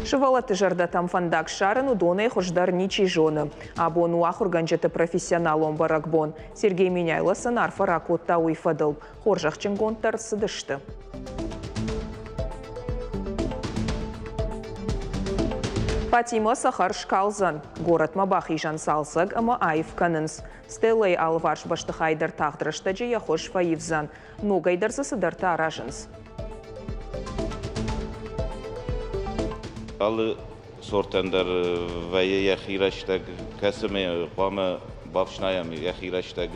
fandog. Шывала тыжарда там фандак шарын удоны хождар ничи жоны. Абон уах урганжеты профессионал он баракбон. Сергей Меняйласын арфа ракотта уйфадыл. Хоржах чынгонтар сыдышты. Патима Сахар Шкалзан, город Мабах Ижан Салсаг, ама Айф Канынс. Стеллай Алварш Баштахайдар Тахдрыштаджи Яхош Фаивзан. Ногайдар Засыдарта Аражынс. Alle sorten der Weihe Yachirashtag Kasame Qama Bavshnayam Yachirashtag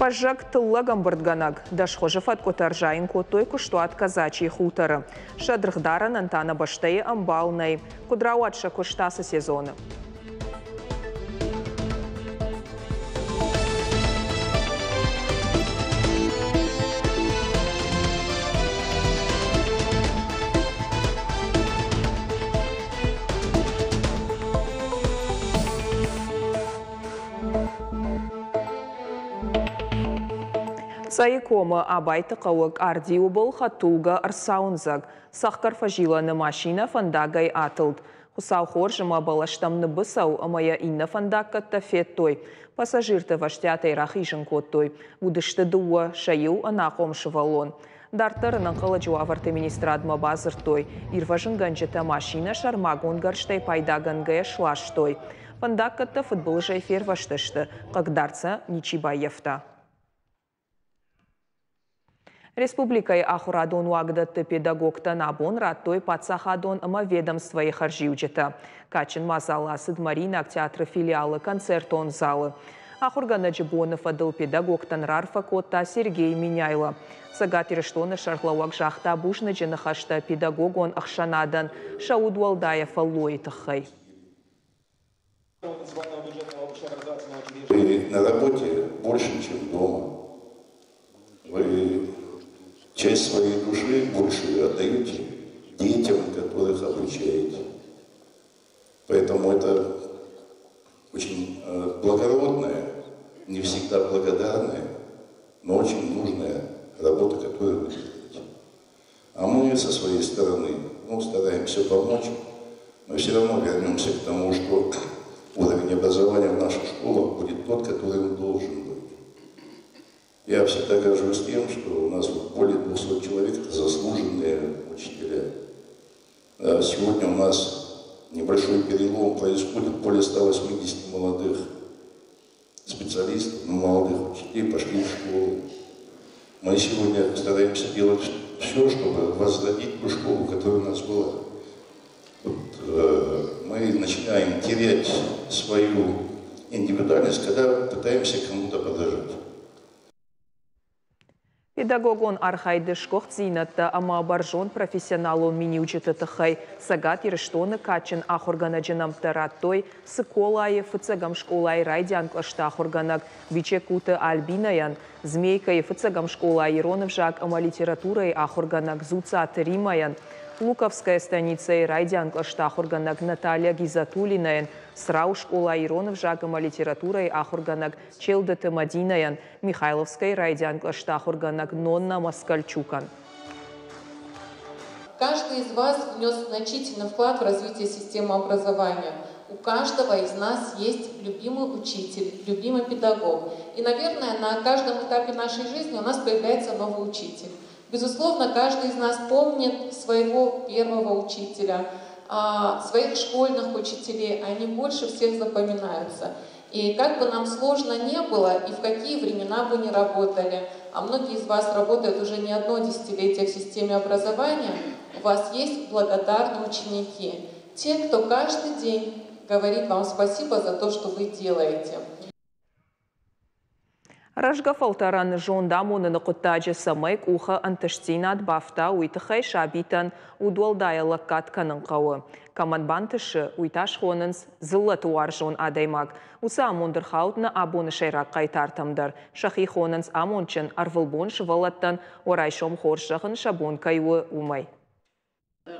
Пажак тыллагам бұрдганаг, дашхожыфат котаржайын котой куштуат казачий хутары. Шадрыхдарын антана баштайы амбалнай, кудрауатша куштасы сезоны. Сайкома абайты қауық ардиу бұл хатулға арсаунзаг. Саққар фажиланы машина фандагай атылд. Хусау хоржыма балаштамны бысау амая инна фандаккатта феттой. Пассажирты ваштятай рахишын коттой. Удышты дуа шаю анақом шывалон. Дартырының қылы жуаварты министрадма базыртой. Ирважын ганжета машина шармагон гарштай пайдагангая шлаштой. Фандаккатта футбол жайфер ваштышты. Қағдарца Ничибаевта. Республикай ахурадон уагдатты педагогтан абон раттой пацахадон ыма ведомствои харжиуджета. Качин мазала Марина театры филиалы концертон залы. Ахургана Джибонов адыл педагогтан рарфа котта Сергей Миняйла. Сагат шарлауак жахта бушны хашта педагогон ахшанадан Шауд Валдаев аллой тахай. Вы на работе больше, чем дома. Вы часть своей души больше отдаете детям, которых обучаете. Поэтому это очень э, благородная, не всегда благодарная, но очень нужная работа, которую вы делаете. А мы со своей стороны ну, стараемся помочь, но все равно вернемся к тому, что уровень образования в наших школах будет тот, который он должен быть. Я всегда горжусь тем, что у нас более 200 человек – это заслуженные учителя. Сегодня у нас небольшой перелом происходит, более 180 молодых специалистов, ну, молодых учителей пошли в школу. Мы сегодня стараемся делать все, чтобы возродить ту школу, которая у нас была. Вот, э, мы начинаем терять свою индивидуальность, когда пытаемся кому-то подражать. Педагогон архайды шкох цинатта, ама баржон профессионалу мини учетытыхай. Сагат ерштоны качын ахоргана той, сыколайы фыцагам школай райдян клашта ахорганак виче куты альбинаян. Змейка фыцагам школай иронов жак ама литературой ахорганак зуца римаян. Луковская станица и райдян клашта ахорганак Наталья Гизатулинаян. Срау школа Иронов жагыма литературой ахурганак Челдеты Мадинаян, Михайловской райдянка штахурганак Нонна Москальчукан. Каждый из вас внес значительный вклад в развитие системы образования. У каждого из нас есть любимый учитель, любимый педагог. И, наверное, на каждом этапе нашей жизни у нас появляется новый учитель. Безусловно, каждый из нас помнит своего первого учителя – а, своих школьных учителей, они больше всех запоминаются. И как бы нам сложно не было, и в какие времена бы не работали, а многие из вас работают уже не одно десятилетие в системе образования, у вас есть благодарные ученики. Те, кто каждый день говорит вам спасибо за то, что вы делаете. Ражга фалтаран жондамуны нықыттажы самайк уха антыштинат бафта уйтықай шабитан удуалдая лаккат канын қауы. Командбан түші уйташ хонынс зылы туар жон адаймак. Уса амундыр хаутны абуны шайрақ қайтартымдыр. Шахи хонынс амончын арвылбон шывалаттан орайшом хоршығын шабон кайуы умай.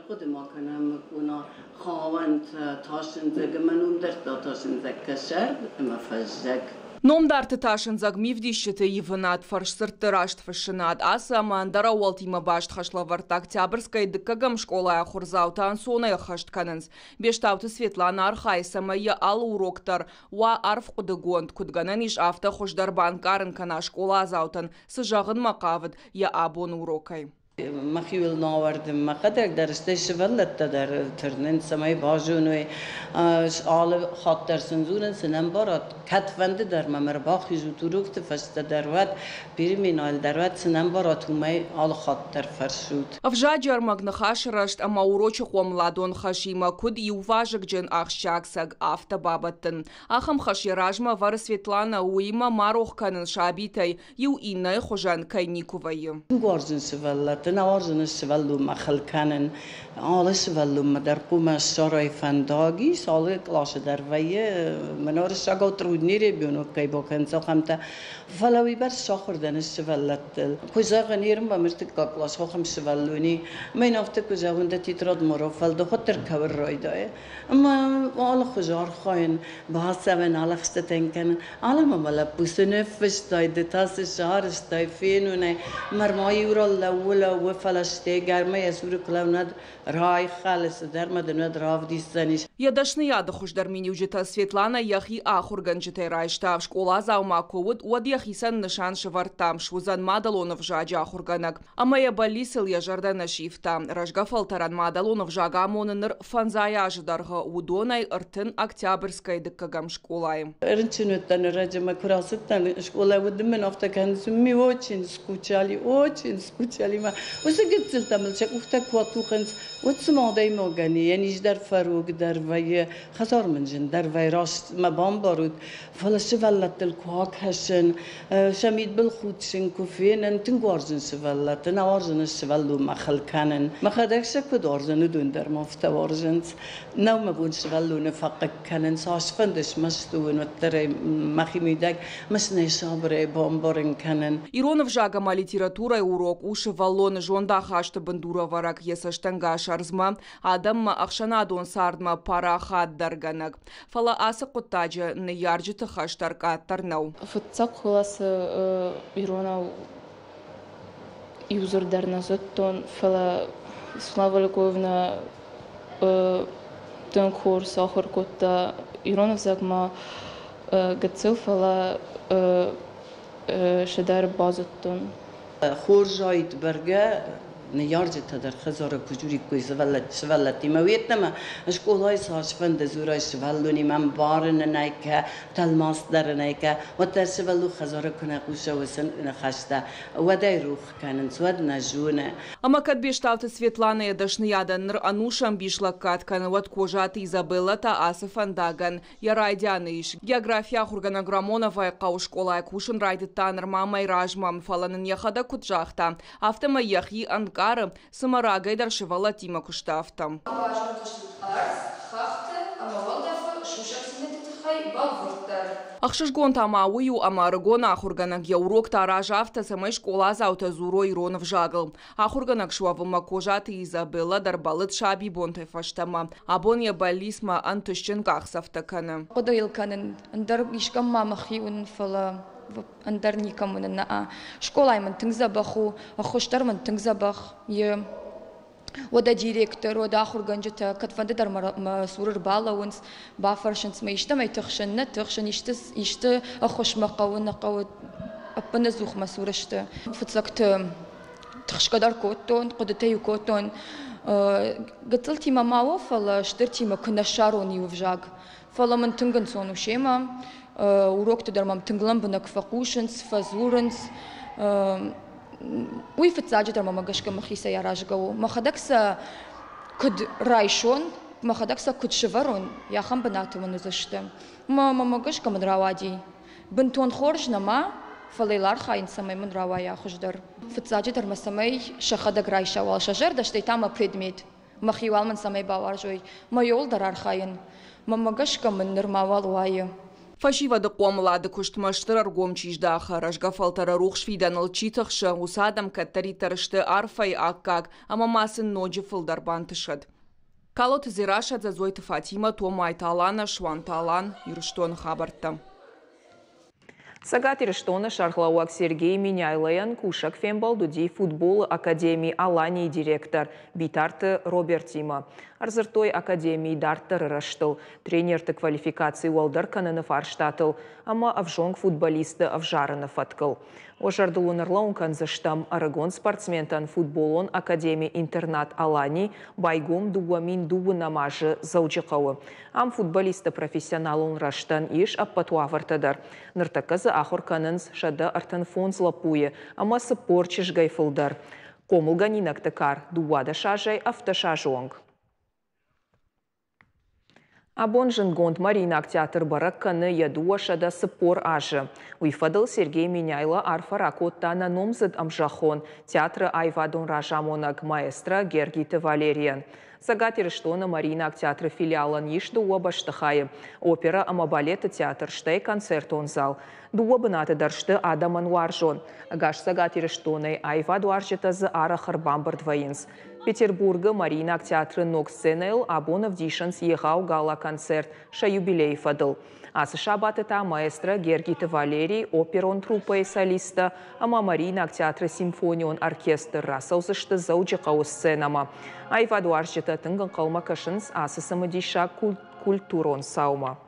خود ما کنم اونا خواهند تاشنزگ منوم در تاشنزگ کشر مفزگ Номдарты ташынзаг мивдищеті евынат фаршсырттырашт фашынат. Асы амандара уалтима башт хашлаварт Октябрьской дыккагам школа хурзаутан сонай хаштканынс. Бештауты Светлана Архайсама я ал уроктар. Уа арф кудыгонт кудганан иш авто хошдарбан карын кана школа азаутан. Сыжағын мақавыд я абон урокай. Махиуил новардым, мақадар дарышта шывалаттадар тірнен самай бажуны, алы хаттар сынзурен сынен барат, кәтвенді дар мамыр бақи жутурукты фашта дарват, пирмин ал дарват сынен барат умай алы хаттар фаршут. Авжа джармагны хашырашт, ама урочы қуамладон хашима күд юважык джын ақшаксаг афта бабаттын. Ахам хаширажма вар Светлана уйма марохканын шабитай, ю инай хожан кайниковайы. Горзын шываллат نوارزن سولو مخل کنن آل سولو مدر قوم سارای فنداگی سال کلاس در ویه منار سگا ترود نیره بیونو که با کنسا خمتا فلوی بر ساخردن سولت کجا غنیرم با مرت کلاس خم سولونی من افته کجا هنده تیتراد مرو فل دو خطر کور رای دای اما آل خجار خواهن با سوین آل خستتن کنن آل ممالا پوسنه فشتای دتاس شهر استای فینونه مرمایی ورا لولا و фалаште гармая сури кылавнад рай халысы дармаданад рав дистаниш ядашныя дыхушдармини уҷита светлана яхи ахурганҷитай райштав школа завмаковуд уад яхисан мадалонов ахурганак мадалонов жага удонай школа очень скучали очень скучали وسه قلت تمل شك وقتك وطوخنس وتسمع دايما غني يعني در فروق در وی خزار من جن در وی راست ما بام بارود فلا شفلت الكواك هشن شميد بالخوتشن كوفين انتن غورزن شفلت نوارزن شفلو ما خلكانن ما خدك شك دورزن دون در مفتا ورزنس نو ما بون شفلو نفقك كانن ساش فندش مستون وتري مخي ميدك مسني صبري بام بارن كانن Иронов жагама литература урок уши он жонда хашты бандура варак есаштанга шарзма, адамма ахшана дон сардма пара хаддарганак. Фала асы куттаджа не ярджи тахаштар каттарнау. Фытсак холасы э, иронау юзердарна зоттон фала Слава Львовна э, э, тон курс ахыр котта ирона загма гацил фала шедар базоттон. خورجايت برقاء ne yarcı tadar xazara kujuri koy zvallat şvallat ima vetnama aşko lay saçfan da zura şvalluni men barın nayka talmas darnayka ve terşvallu xazara kuna quşa vesen ina xashta ve day ruh kanin swad najuna ama kad bishtalta Svetlana ya dashnyada nr anuşam bishla kat kan wat kojat Izabella ta asafan dagan yaraydiana iş geografiya Хурганаграмонова қаушколай кушын райды таныр мамай ражмам фаланын яхада куджахта автома яхи анка Сакары Самара Гайдаршева Тима Куштафта. Ахшыжгон тамауию амарыгон ахурганак яурок таражавта самай школа заута зуро иронов жагыл. Ахурганак шуавыма кожаты Изабелла дарбалыт шаби бонтай фаштама. Абон я балисма антышчын кахсавтаканы. Кодайлканын, ндар ишкам мамахи унфала андерникам мына а школаймын тыңзабаху ахуштармын тыңзабах е ода директор ода ахурганжыта катфандыдар сурыр балауынс бафаршынс ма иштам ай тыхшынны тыхшын ишты ишты ахушмақауын ақауы аппыны зухма сурышты. Фыцакты тыхшкадар коттон құдытаю коттон гытыл тима мауофала штыр тима күнашаруни увжаг فالمن түнгін صونو شيما وروك تدر مام تنجلم بنك فقوشنس فزورنس وي فتساجد رمام قشك مخيسة يا راجقو ما خدكس كد райшон, ما خدكس كد شفرون يا خم بناتو من زشت ما ما قشك من راوادي بنتون خورج نما فليلار خاين سمي من روايا خجدر فتساجد رما سمي شخدق رايشا والشجر دشتي تاما بريدميت مخيوال من Мамагашка мын нырмавал уайы. Фашивады қомылады күштімаштыр аргом чиждаха, рашгафалтара рухшвиданыл читықшы, усадам каттари тарышты арфай аккак, амамасын ноджи фылдар бантышад. Калот зираша зазойты Фатима, Тома Айталана, Шванталан, Юрштон хабарта. Сагат Ириштона Шархлауак Сергей Миняйлаян Кушак Фембал Дуди футбол Академии Алани директор Битарты Робертима. Арзыртой Академии Дартер Раштыл. Тренерты квалификации Уалдар Кананов Арштатыл. Ама Авжонг футболисты Авжарынов аткыл. Ожардылунарлаун канзыштам Арагон спортсментан футболон Академии интернат Алани байгом дуамин дуы намажы заучықауы. Ам футболисты профессионалун раштан иш аппатуавартадар. Ныртаказы ахор канынс шада артын фонз лапуе, ама сыпорчыш гайфылдар. Комылганинак дуада шажай автошажуанг. Абон жынгонд Маринак театр барак каны ядуашада сыпор ажы. Уйфадыл Сергей Миняйла арфара коттана номзыд амжахон театры Айвадон Ражамонак маэстро Гергиты Валериан. Сагатир штона Марина театры филиалан ишду обаштахайы. Опера ама балета театр штай концерт он зал. Дуа бынаты даршты адаман варжон. Гаш сагатир штоной Айваду ара харбамбар. Петербурга Маринак театры ног сценел Абонов Дишанс ехал гала-концерт ша юбилей фадыл. Асы шабатыта маэстро Гергита Валерий, оперон трупа и солиста, ама Маринак театры симфонион оркестр расаузышты заучы қау сценама. Айваду аржыта тыңгын қалма кашынс асы самадиша культурон саума.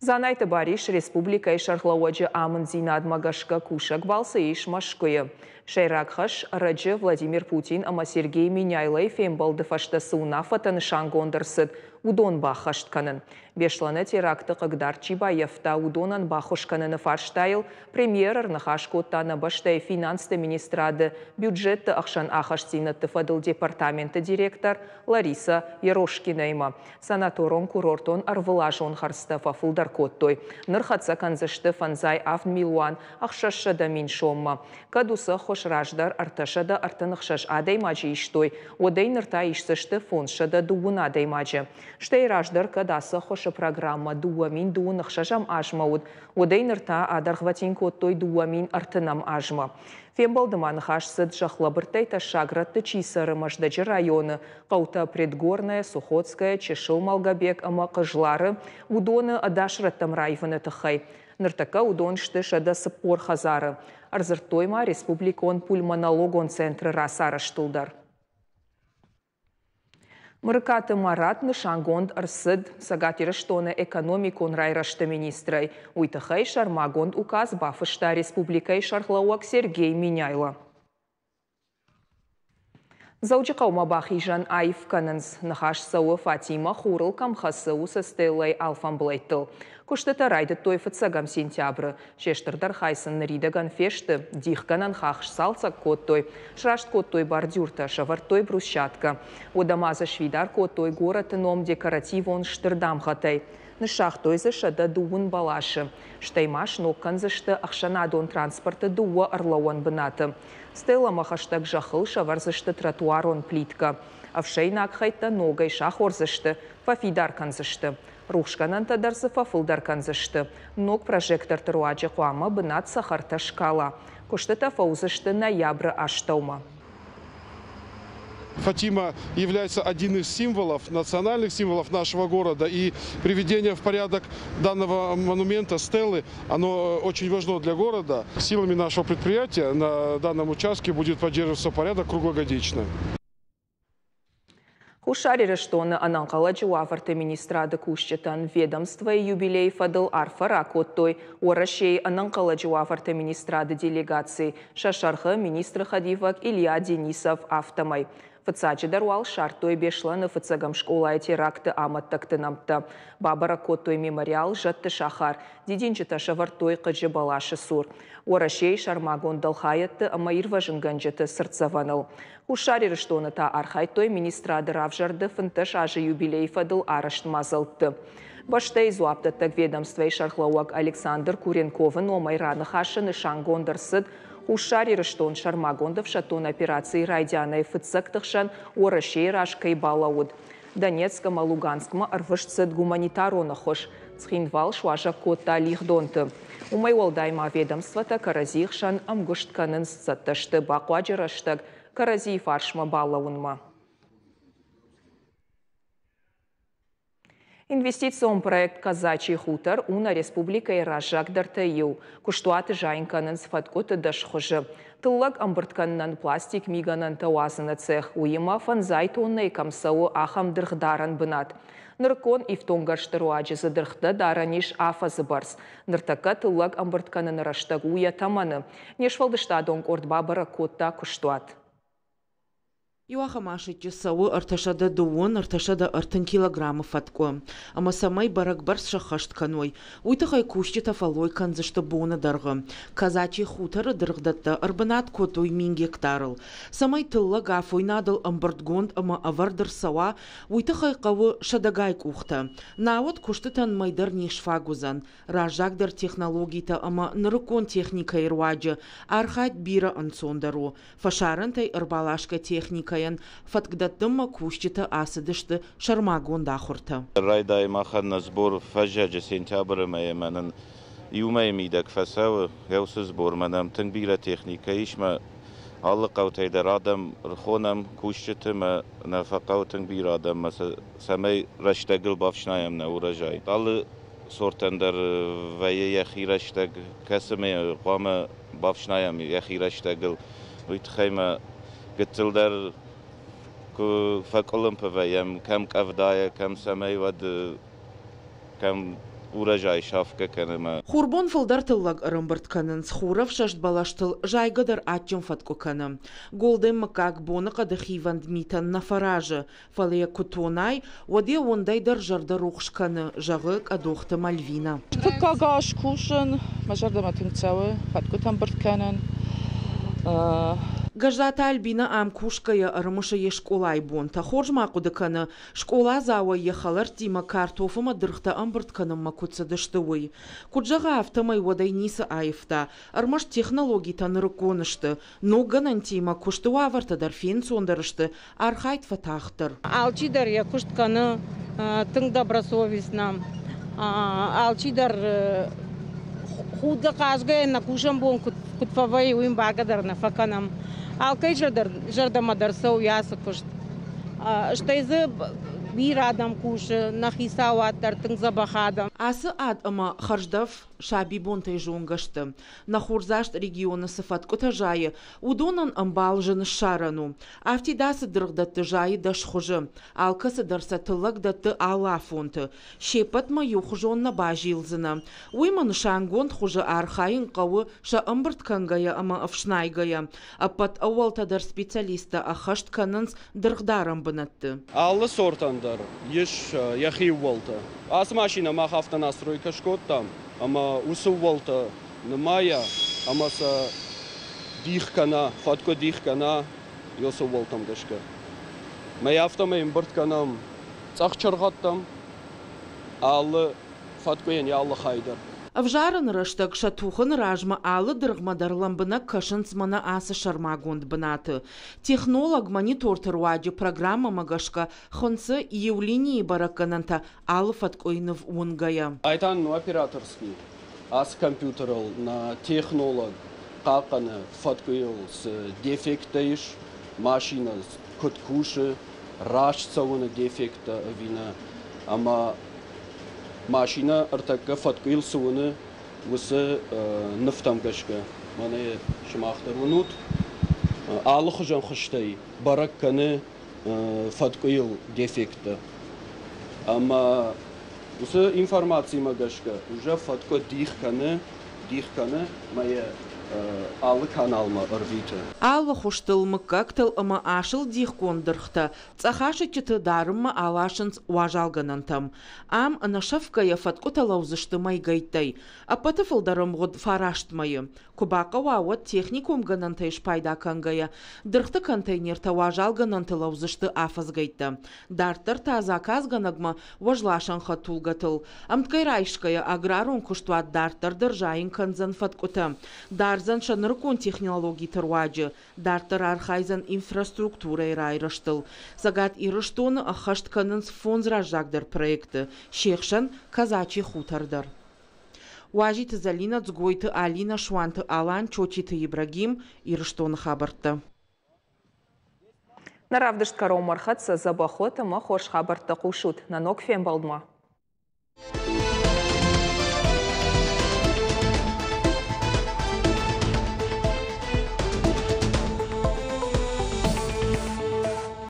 Занайты бариш республика и шархлауаджы амын зинад магашка кушак балсы иш машкыя. Шайракхаш Раджы Владимир Путин ама Сергей Миняйлай фембалды фаштасуна фатаны шангондырсыд удон бахаштканын. Бешланы теракты қығдар Чибаевта удонан бахушканын фарштайл премьерар нахашкоттаны баштай финансты министрады бюджетті ақшан ахаштинатты фадыл департаменті директор Лариса Ерошкинайма. Санаторон курортон арвылажон харсты фафулдар коттой. Нырхатса канзышты фанзай авн милуан ақшашшада мин шомма. Раждар арташада артынықшаш адай мачы иштой, одай нырта ишсышты фоншада дуын адай мачы. Штей раждар кадасы хошы программа дуамин дуын ықшажам ажмауд, одай нырта адарғватин коттой дуамин артынам ажма. Фембалдыман хашсыд жахлабыртай ташагратты чисары маждачы районы, қаута предгорная, Сухотская, Чешыл Малгабек, ама қыжлары, удоны адашраттам райвыны тұхай. Ныртака удон шты шада сыпор хазары. Арзыртойма республикон пульмонологон центры расарыштылдар. Мыркаты Марат нышангонд арсыд сагатирыштоны экономикон райрашты министрай. Уйтахай шармагонд указ бафышта республикай шархлауак Сергей Миняйла. Заучы қаума бақижан айф канынс нахаш сауы Фатима хурыл камхасыу сыстелай алфан бұлайттыл. Күшті райды тойфыт сагам сентябры. Шештірдар хайсын ридаган фешті, дихканан хахш салцак коттой, шрашт коттой бордюрта, шавартой брусчатка. Одамаза швидар коттой город ном декоративон штырдам хатай. Нышахтой шада дуын балашы. Штаймаш ноккан зышты ақшанадон транспорты дуы арлауан бынаты. Стелла махаштаг жахыл шаварзышты тротуарон плитка. Авшейна акхайта ногай шах орзышты, фафидар канзышты. Рухшканан тадарсы фафылдар канзышты. Ног прожектор труаджы қуама бынат сахарта шкала. Куштыта фаузышты ноябры аштаума. Фатима является один из символов, национальных символов нашего города. И приведение в порядок данного монумента, стелы, оно очень важно для города. Силами нашего предприятия на данном участке будет поддерживаться порядок круглогодично. Хушари рештоны ананқала жуаварты министрады кушчетан ведомство юбилей фадыл арфара коттой орашей ананқала жуаварты министрады делегации шашархы министры Хадивак Илья Денисов автомай. Фыцачы даруал шартой бешланы фыцагам школай теракты аматтакты намты. Бабара коттой мемориал жатты шахар, таша вартой қыжы балашы сур. Орашей шармагон далхаятты амаир важынганжеты сыртсаваныл. Ушари та архайтой министрады равжарды фынтыш ажы юбилей фадыл арашт мазылтты. Баштай зуаптаттак ведомствой шархлауак Александр Куренковын омайраны хашыны шангондырсыд Ушари рыштон шармагондов шатон операции райдяна и фыцактықшан орашей рашкай балауд. Донецкама, Луганскама арвышцыд гуманитарона хош. Цхинвал шважа кота лихдонты. Умай дайма ведомствата каразихшан амгуштканын сцатташты бақуаджыраштаг карази фаршма балауынма. Инвестицион проект «Казачий хутор» уна республика Иражак дартайыл. Куштуаты жайынканын сфаткоты дашхожы. Тыллак амбыртканнан пластик миганан тауазыны цех. Уйыма фанзай тонны камсауы ахам дырғдаран бынат. Ныркон ифтонгаштыру ажызы дырхты дараниш афазы барс. Ныртака тыллак амбыртканын раштаг уя таманы. Нешвалдыштадон ордба бара котта куштуат. Иуаха машичи сауы ырташада дуон, ырташада ыртын килограммы фатко. Ама самай барак барс шахашт каной. Уйтахай кушчи тафалой канзышты буны дарғы. Казачи хутары дырғдатта ырбынат котуй мин гектарыл. Самай тылла гафой надыл ымбыртгонд ама авардыр сауа, уйтахай қавы шадагай кухта. Наот куштытан майдар нешфагузан. Ражагдыр технологийта ама нырыкон техника ирваджы. Архайт бира ансондару. Фашарынтай ырбалашка техника каян фаткдаттымма кушчита асыдышты шармагон дахурта. Райдай маханна сбор фажаджа сентябры мэйманын Юмай мидак фасау гаусы сбор манам тыңбира техника ишма аллы қаутайдар адам рхонам кушчитыма нафақау тыңбир адам маса самай раштагыл бавшнаям на урожай. Аллы сортандар вая яхираштаг касыме қама бавшнаям яхираштагыл. Уйтхайма ku feqilimpıveyem kem qev daye kem semey ve kem урожай шафка каныма. Хурбон фылдар тыллак ырымбырт канын, схуров шашт балаштыл жайгыдыр атчым фатку каным. Голды макак боны қады хиван дмитан нафаражы. Фалыя кутунай, оде ондайдар жарда рухш каны, жағы кадохты мальвина. Кагаш кушын, мажарда матынцавы, фатко там бырт. Гажата Альбина амкушкая арымыша е школа айбон. Тахорж мақудыканы школа зауа ехалар тима картофыма дырхта амбыртканы макутса дыштывый. Куджаға автомай водай нисы айфта. Армаш технологий таныры конышты. Но ганан тима куштыва авартадар фен сондарышты. Архайт фатахтыр. Алчидар я куштканы тың добросовестна. Алчидар худа кажгая на бон кутфавай уим багадар на факанам. Алкай жардамадар сау ясы кушт. Штайзы бир адам кушы, нахисауаттар тыңзабахадам. Асы ад ама харждав шаби бонтай жонгашты. На хурзашт региона сыфат котажайы, удонан амбал жын шарану. Афти дасы дыргдатты жайы даш хужы. Алкасы дарса тылык датты ала фонты. Шепат ма юхжонна бажилзына. Уйман шангонд хужы архайын қауы ша ымбырт кангая ама афшнайгая. Апат ауалтадар специалиста ахашт канынс дыргдарам бынатты. Аллы сортанда dar еш яхи волта. Аз машина мах автонастройка шкоттам, ама усу волта намая, ама са дихкана, фатко дихкана, йосу волтам дашка. Май автома имбырт канам, цах чаргаттам, аллы фатко ян яллы хайдар. Авжарын рыштык шатухын ражма алы дырғмадарлан кашын цмана асы шармагонд бынаты. Технолог монитор тыруаджы программа магашка хонсы евлинии баракананта алы фаткойнов унгая. Айтан операторский, ас компьютерл на технолог қалқаны фаткойыл с дефектаиш, машина куткуши, раш цауны дефекта вина, ама maşina ırtakka fatkıl sıvını vısı e, nıftam kaşka. Mane şımahtar unut. E, Ağlı hıcan hıştayı. Barakkanı e, fatkıl defekti. Ama vısı informasyama kaşka. Uca fatka dihkanı, dihkanı maya алы каналма ырвиты. Алла хуштылмы кактыл ымы ашыл дих кондырхта, цахашы чыты дарыммы алашынц уажалганантам. Ам ынышавкая фаткута лаузыштымай гайттай, апаты фылдарым ғуд фараштмайы. Кубақа вауат техникум ганантай пайда кангая, дырхты контейнерта уажалгананты лаузышты афыз гайтты. Дартыр таза казганагма важлашан хатулгатыл. Амткай райшкая аграрун куштуат дартыр дыржайын канзан фаткута. Дарзан шаныркун технологий тырваджы, дартыр архайзан инфраструктура ирайрыштыл. Сагат ирыштуны ахашт канынс фонзра жагдыр проекты. Шехшан казачи хутардар. Уажиты Залина Цгойты Алина Шванты Алан Чочиты Ибрагим ирыштуны хабарты. Наравдышт карау мархатса забахота ма хош хабарты кушут. Нанок фен балдма.